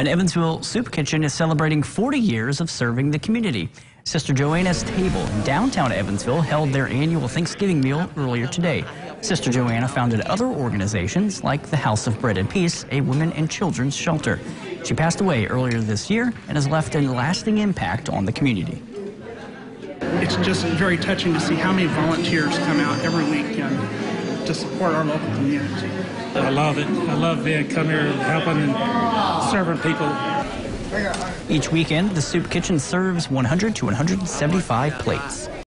An Evansville soup kitchen is celebrating 40 years of serving the community. Sister Joanna's Table in downtown Evansville held their annual Thanksgiving meal earlier today. Sister Joanna founded other organizations like the House of Bread and Peace, a women and children's shelter. She passed away earlier this year and has left a lasting impact on the community. It's just very touching to see how many volunteers come out every weekend to support our local community. I love it. I love being come here and helping and people. Each weekend, the soup kitchen serves 100 to 175 plates.